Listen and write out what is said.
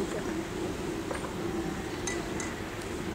大丈夫。